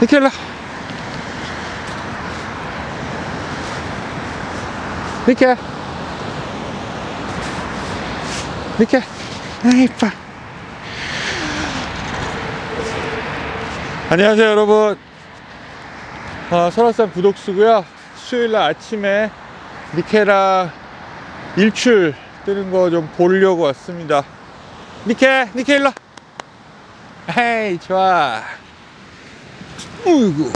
이렇게 일로 이렇게. 이렇게. 아 이뻐. 안녕하세요 여러분. 어, 설악산 부독수고요. 수요일날 아침에 니케라 일출 뜨는 거 좀 보려고 왔습니다. 니케 니케 일로 헤이 좋아 어이구.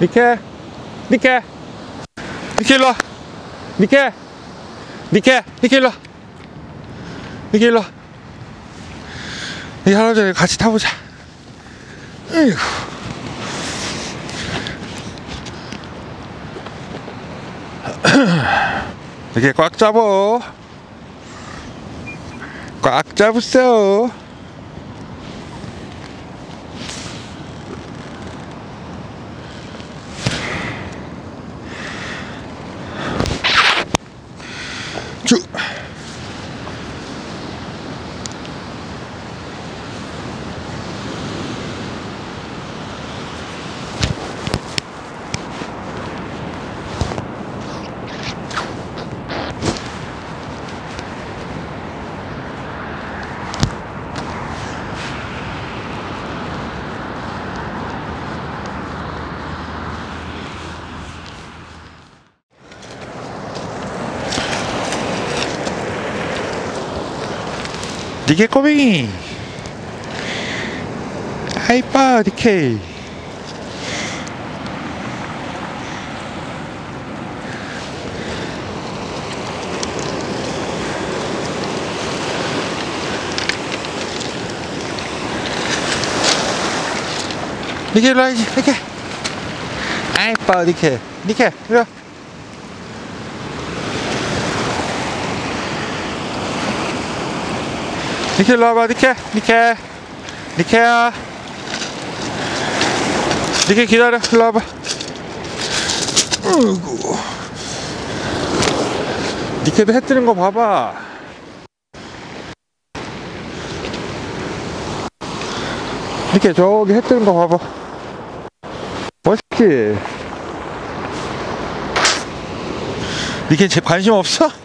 니케 니케 니케 일로 와. 니케 니케 니케 일로 와. 니케 일로 와. 이 할아버지 같이 타보자. 으이구. 이렇게 꽉 잡어 꽉 잡으세요 니게 꼬맹이 하이빠 니케 니케 일로 와야지 니케 아이빠 니케 니케 일로 와 니케 일로 와봐 니케 니케 니케야 니케 기다려 일로 와봐. 어이구. 니케도 해 뜨는 거 봐봐. 니케 저기 해 뜨는 거 봐봐. 멋있지? 니케 제 관심 없어?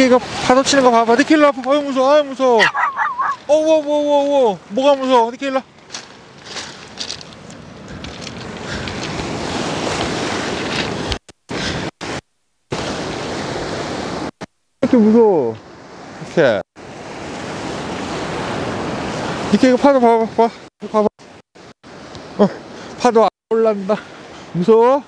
이렇게 이거 파도 치는 거 봐봐. 니케 일로 와봐. 어이 무서워. 어이 무서워. 어워워워워. 뭐가 무서워? 니케 일로 와. 이렇게 무서워. 이렇게. 이렇게 이거 파도 봐봐 봐. 봐봐. 어, 파도 안 올란다. 무서워?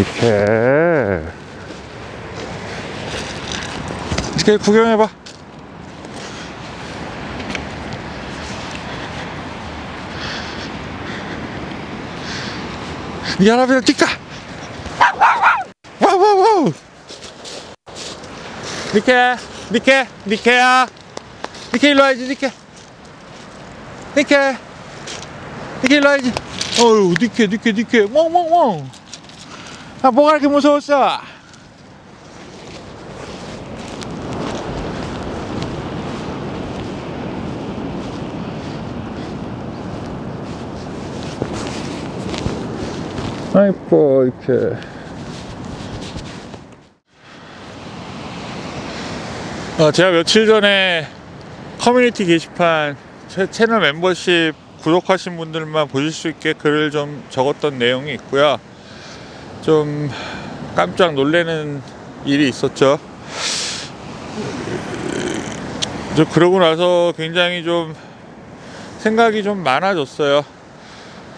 이렇게. 이렇게 구경해봐. 이 할아버지랑 뛸까? 와와와 니케 니케 니케야. 니케 일로 와야지 니케. 니케. 니케 일로 와야지. 어휴 니케 니케 니케. 멍멍멍 아 뭐가 이렇게 무서웠어? 아이뻐 이렇게. 어, 제가 며칠 전에 커뮤니티 게시판 제 채널 멤버십 구독하신 분들만 보실 수 있게 글을 좀 적었던 내용이 있고요 좀 깜짝 놀라는 일이 있었죠 저 그러고 나서 굉장히 좀 생각이 좀 많아졌어요.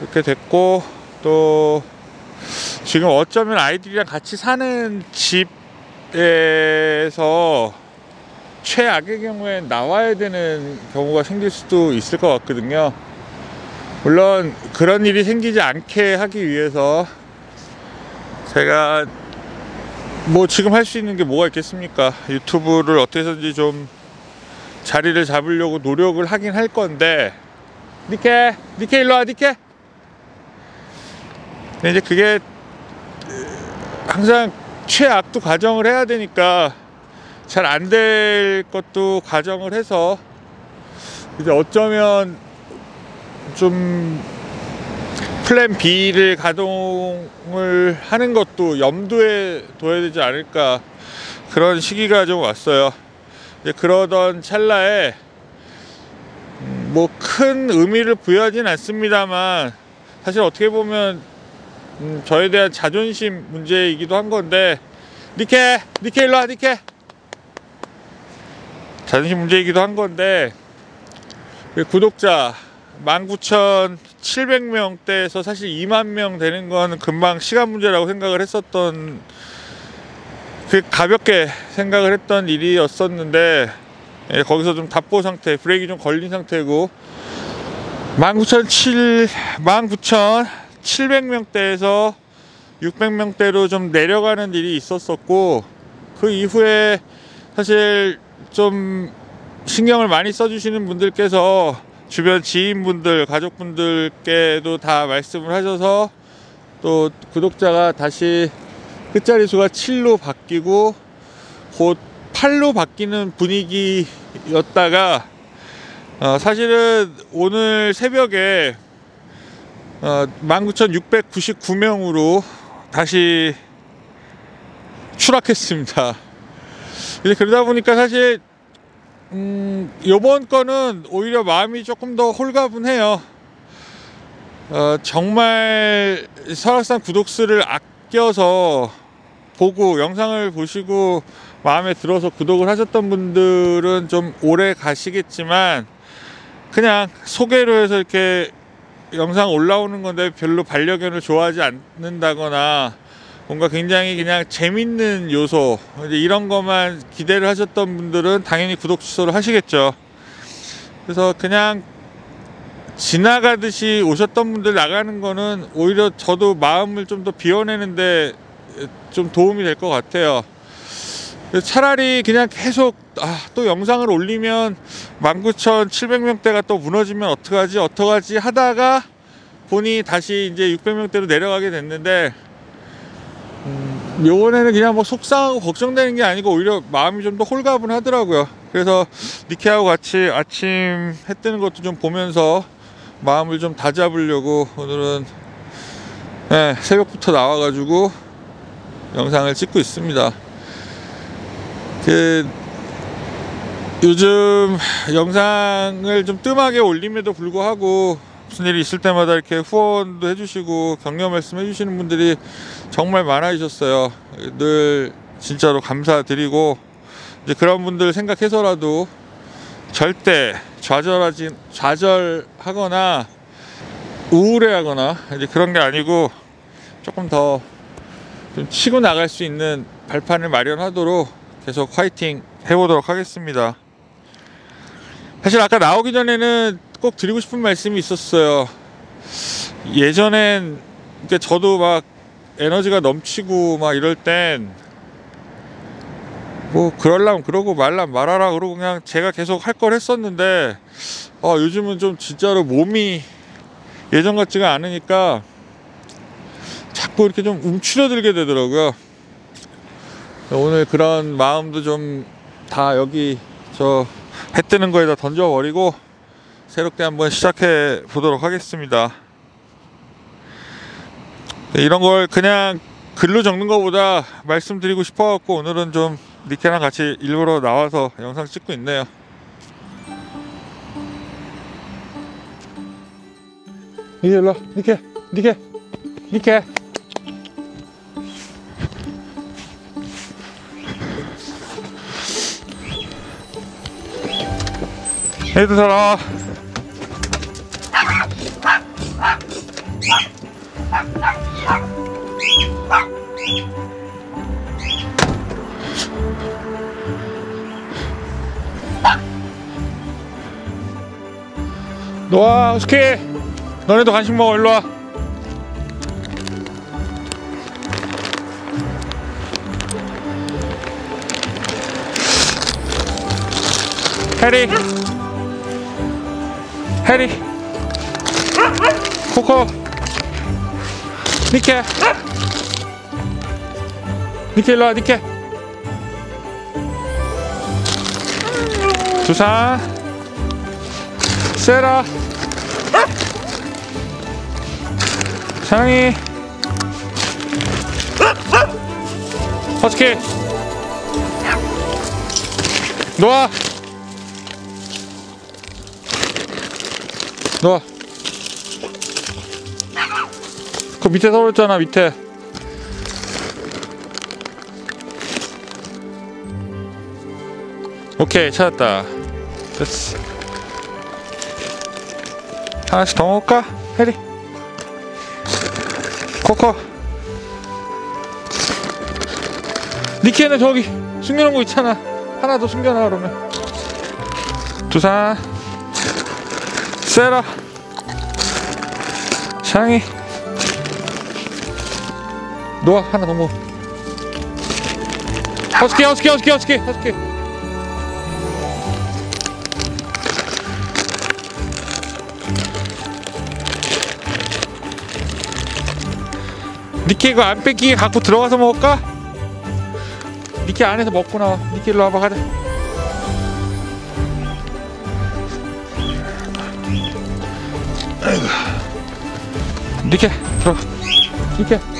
이렇게 됐고 또 지금 어쩌면 아이들이랑 같이 사는 집에서 최악의 경우엔 나와야 되는 경우가 생길 수도 있을 것 같거든요. 물론 그런 일이 생기지 않게 하기 위해서 제가 뭐 지금 할 수 있는 게 뭐가 있겠습니까? 유튜브를 어떻게 해서든지 좀 자리를 잡으려고 노력을 하긴 할 건데 니케 니케 일로 와 니케 근데 이제 그게 항상 최악도 가정을 해야 되니까 잘 안 될 것도 가정을 해서 이제 어쩌면 좀 플랜 B를 가동을 하는 것도 염두에 둬야 되지 않을까 그런 시기가 좀 왔어요. 그러던 찰나에 뭐 큰 의미를 부여하진 않습니다만 사실 어떻게 보면 음, 저에 대한 자존심 문제이기도 한 건데 니케 니케 일로 와 니케 자존심 문제이기도 한 건데 그 구독자 19,700명대에서 사실 2만 명 되는 건 금방 시간 문제라고 생각을 했었던 그 가볍게 생각을 했던 일이었었는데 예, 거기서 좀 답보 상태, 브레이크 좀 걸린 상태고 19,700 19,700명대에서 600명대로 좀 내려가는 일이 있었었고 그 이후에 사실 좀 신경을 많이 써주시는 분들께서 주변 지인분들, 가족분들께도 다 말씀을 하셔서 또 구독자가 다시 끝자리 수가 7로 바뀌고 곧 8로 바뀌는 분위기였다가 어, 사실은 오늘 새벽에 어, 19,699명으로 다시 추락했습니다. 그러다 보니까 사실 음, 요번 거는 오히려 마음이 조금 더 홀가분해요. 어, 정말 설악산 구독수를 아껴서 보고 영상을 보시고 마음에 들어서 구독을 하셨던 분들은 좀 오래 가시겠지만 그냥 소개로 해서 이렇게 영상 올라오는 건데 별로 반려견을 좋아하지 않는다거나 뭔가 굉장히 그냥 재밌는 요소 이제 이런 것만 기대를 하셨던 분들은 당연히 구독 취소를 하시겠죠. 그래서 그냥 지나가듯이 오셨던 분들 나가는 거는 오히려 저도 마음을 좀 더 비워내는데 좀 도움이 될 것 같아요. 차라리 그냥 계속 아, 또 영상을 올리면 19,700명대가 또 무너지면 어떡하지 어떡하지 하다가 보니 다시 이제 600명대로 내려가게 됐는데 음, 요번에는 그냥 뭐 속상하고 걱정되는 게 아니고 오히려 마음이 좀 더 홀가분하더라고요. 그래서 니케하고 같이 아침 해 뜨는 것도 좀 보면서 마음을 좀 다잡으려고 오늘은 네, 새벽부터 나와 가지고 영상을 찍고 있습니다. 그 요즘 영상을 좀 뜸하게 올림에도 불구하고 무슨 일이 있을 때마다 이렇게 후원도 해주시고 격려 말씀 해주시는 분들이 정말 많아지셨어요. 늘 진짜로 감사드리고 이제 그런 분들 생각해서라도 절대 좌절하지 좌절하거나 우울해하거나 이제 그런 게 아니고 조금 더 좀 치고 나갈 수 있는 발판을 마련하도록 계속 화이팅 해보도록 하겠습니다. 사실 아까 나오기 전에는 꼭 드리고 싶은 말씀이 있었어요. 예전엔 그러니까 저도 막 에너지가 넘치고 막 이럴 땐 뭐 그럴라면 그러고 말라면 말하라 그러고 그냥 제가 계속 할 걸 했었는데 어, 요즘은 좀 진짜로 몸이 예전 같지가 않으니까 자꾸 이렇게 좀 움츠러들게 되더라고요. 오늘 그런 마음도 좀 다 여기 저 해 뜨는 거에다 던져버리고 새롭게 한번 시작해 보도록 하겠습니다. 네, 이런 걸 그냥 글로 적는 것보다 말씀드리고 싶어갖고 오늘은 좀 니케랑 같이 일부러 나와서 영상 찍고 있네요. 니케 일로 니케 니케 니케 애들 살아 너와 스키 너네도 간식 먹어 일로 와. 해리. 해리. 코코 니케. 니케 일로와 니케. 두산 세라. 상이 허스키. 노아. 노아 그 밑에 서있잖아 밑에. 오케이 찾았다. 됐어. 하나씩 더 먹을까? 해리? 코코? 니키는 저기 숨겨놓은 거 있잖아. 하나 더 숨겨놔 그러면. 두산. 세라. 샹이 노아 하나 더 먹어 허스키 허스키 허스키 허스키 허스키. 니키 이거 안 뺏기게 갖고 들어가서 먹을까? 니키 안에서 먹고 나와. 니키 일로 와봐 가자. 니키 들어가. 니키